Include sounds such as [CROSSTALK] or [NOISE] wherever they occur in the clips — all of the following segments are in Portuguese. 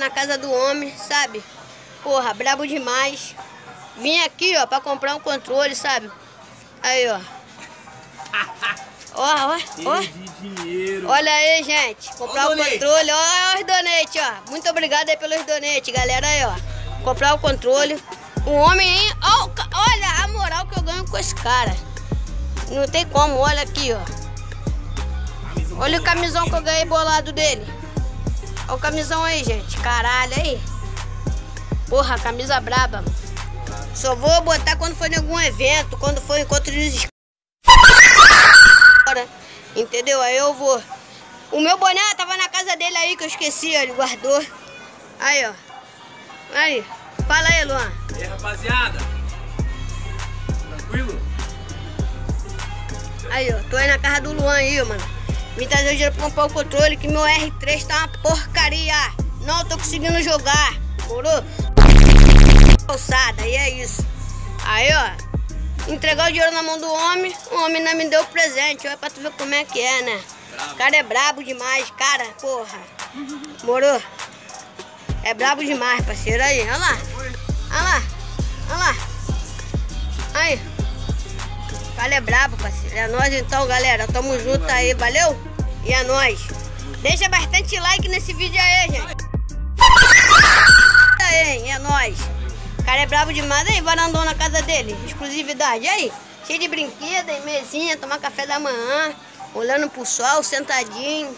Na casa do homem, sabe? Porra, brabo demais. Vim aqui, ó, pra comprar um controle, sabe? Aí, ó. Ó, ó, ó. Olha aí, gente. Comprar o controle. Ó, os donate, ó. Muito obrigado aí pelos donate, galera. Aí, ó. Comprar o controle. O homem, hein? Ó, olha a moral que eu ganho com esse cara. Não tem como, olha aqui, ó. Olha o camisão que eu ganhei bolado dele. Olha o camisão aí, gente. Caralho, aí. Porra, camisa braba, mano. Só vou botar quando for em algum evento, quando for encontro dos Bora. Entendeu? Aí eu vou. O meu boné tava na casa dele aí que eu esqueci, ó, ele guardou. Aí, ó. Aí. Fala aí, Luan. E aí, rapaziada? Tranquilo? Aí, ó. Tô aí na casa do Luan aí, mano. Vim trazer o dinheiro pra comprar o controle, que meu R3 tá uma porcaria. Não tô conseguindo jogar. Morou? Calçada, e é isso. Aí, ó. Entregar o dinheiro na mão do homem, o homem ainda me deu o presente. Olha pra tu ver como é que é, né? O cara é brabo demais, cara, porra. Morou? É brabo demais, parceiro. Aí, olha lá. Olha lá. Olha lá. Cara é brabo, parceiro. É nóis então, galera. Tamo junto aí, valeu? E é nóis. Deixa bastante like nesse vídeo aí, gente. [LAUGHS] Aí? É nóis. O cara é brabo demais. Aí, varandão na casa dele. Exclusividade. Aí, cheio de brinquedos, aí, mesinha, tomar café da manhã. Olhando pro sol, sentadinho.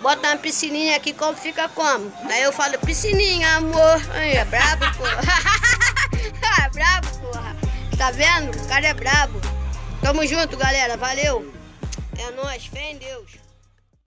Bota uma piscininha aqui, como fica como? Daí eu falo, piscininha, amor. Aí, é brabo, porra. Ah, [LAUGHS] brabo, porra. Tá vendo? O cara é brabo. Tamo junto, galera. Valeu. É nóis. Fé em Deus.